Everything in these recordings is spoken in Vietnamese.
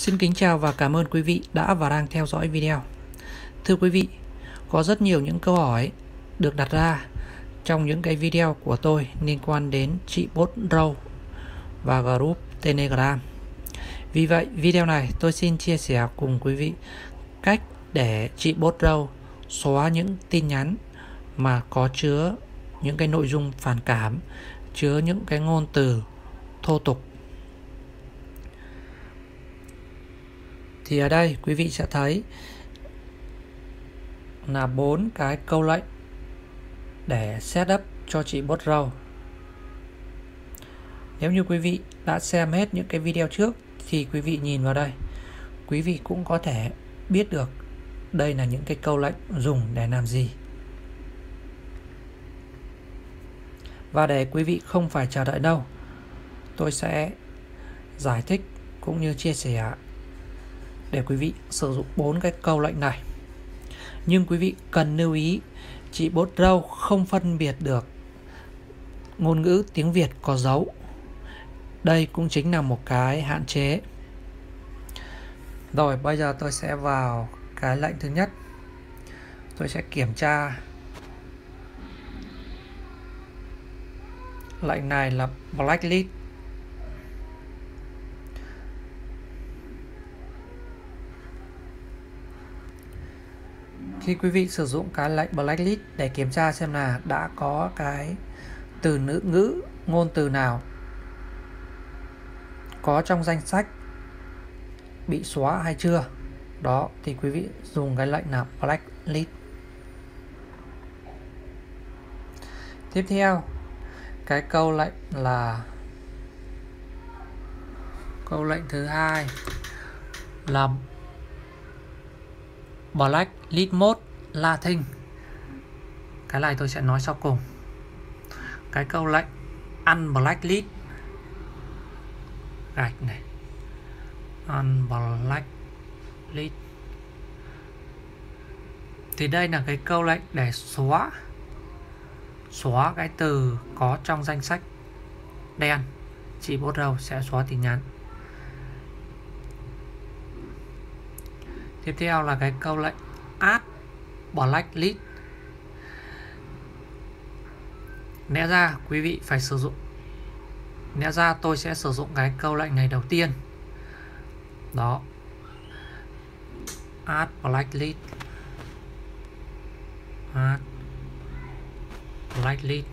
Xin kính chào và cảm ơn quý vị đã và đang theo dõi video. Thưa quý vị, có rất nhiều những câu hỏi được đặt ra trong những cái video của tôi liên quan đến chị Bốt Râu và group Telegram. Vì vậy, video này tôi xin chia sẻ cùng quý vị cách để chị Bốt Râu xóa những tin nhắn mà có chứa những cái nội dung phản cảm, chứa những cái ngôn từ thô tục thì ở đây quý vị sẽ thấy là bốn cái câu lệnh để setup cho chị bot row nếu như quý vị đã xem hết những cái video trước thì quý vị nhìn vào đây. Quý vị cũng có thể biết được đây là những cái câu lệnh dùng để làm gì. Và để quý vị không phải chờ đợi đâu tôi sẽ giải thích cũng như chia sẻ để quý vị sử dụng bốn cái câu lệnh này. Nhưng quý vị cần lưu ý, chị bốt râu không phân biệt được ngôn ngữ tiếng Việt có dấu. Đây cũng chính là một cái hạn chế. Rồi, bây giờ tôi sẽ vào cái lệnh thứ nhất. Tôi sẽ kiểm tra lệnh này là blacklist khi quý vị sử dụng cái lệnh blacklist để kiểm tra xem là đã có cái từ ngữ ngữ, ngôn từ nào có trong danh sách bị xóa hay chưa. Đó, thì quý vị dùng cái lệnh là blacklist. Tiếp theo, cái câu lệnh là câu lệnh thứ hai là Black Lead Mode Latin Cái này tôi sẽ nói sau cùng. Cái câu lệnh ăn Black Gạch này. Ăn Black Thì đây là cái câu lệnh để xóa Xóa cái từ có trong danh sách đen. Chị bốt đầu sẽ xóa tin nhắn. Tiếp theo là cái câu lệnh add blacklist lẽ ra quý vị phải sử dụng. Lẽ ra tôi sẽ sử dụng cái câu lệnh này đầu tiên. Đó. Add blacklist add blacklist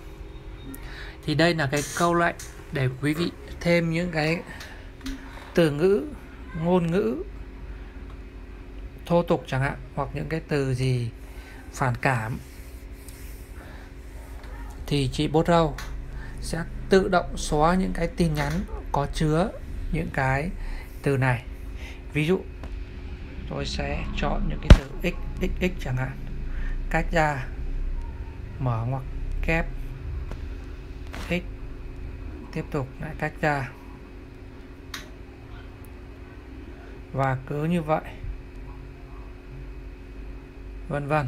thì đây là cái câu lệnh để quý vị thêm những cái từ ngữ, ngôn ngữ thô tục chẳng hạn, hoặc những cái từ gì phản cảm, thì chị bốt râu sẽ tự động xóa những cái tin nhắn có chứa những cái từ này. Ví dụ, tôi sẽ chọn những cái từ x x x chẳng hạn. Cách ra, mở ngoặc kép, x, tiếp tục lại cách ra. Và cứ như vậy vân vân.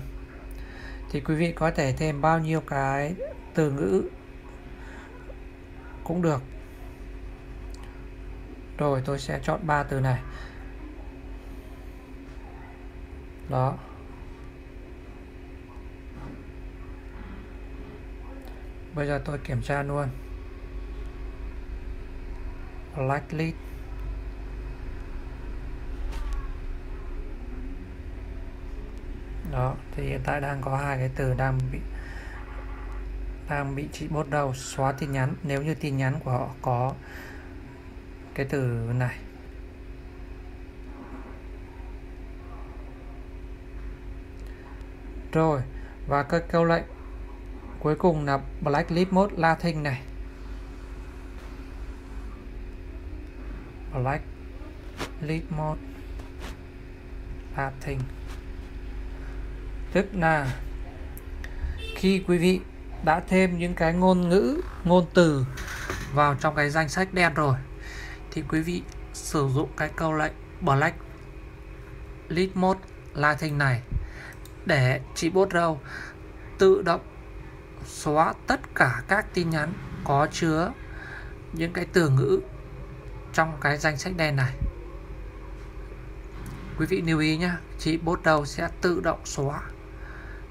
Thì quý vị có thể thêm bao nhiêu cái từ ngữ cũng được. Rồi, tôi sẽ chọn ba từ này. Đó. Bây giờ tôi kiểm tra luôn. Blacklist đó, thì hiện tại đang có hai cái từ đang bị đang bị chị bốt đầu, xóa tin nhắn. Nếu như tin nhắn của họ có cái từ này. Rồi, và cái câu lệnh cuối cùng là blacklist mode latin này. Blacklist mode latin tức là khi quý vị đã thêm những cái ngôn ngữ, ngôn từ vào trong cái danh sách đen rồi, thì quý vị sử dụng cái câu lệnh black list mode latin này để chị bốt râu, tự động xóa tất cả các tin nhắn có chứa những cái từ ngữ trong cái danh sách đen này. Quý vị lưu ý nhé chị bốt đầu sẽ tự động xóa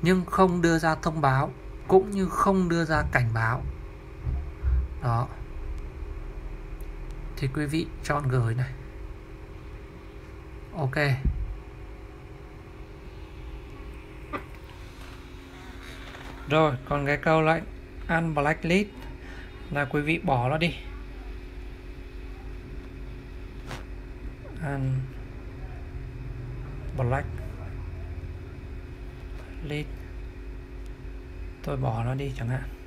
nhưng không đưa ra thông báo, cũng như không đưa ra cảnh báo. Đó. Thì quý vị chọn gửi này. Ok. Rồi, còn cái câu lệnh unblacklist là quý vị bỏ nó đi. Un black lên. Tôi bỏ nó đi chẳng hạn.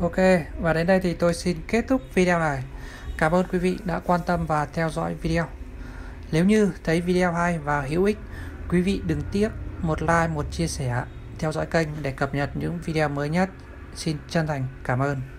Ok, và đến đây thì tôi xin kết thúc video này. Cảm ơn quý vị đã quan tâm và theo dõi video. Nếu như thấy video hay và hữu ích, quý vị đừng tiếc một like, một chia sẻ, theo dõi kênh để cập nhật những video mới nhất. Xin chân thành cảm ơn.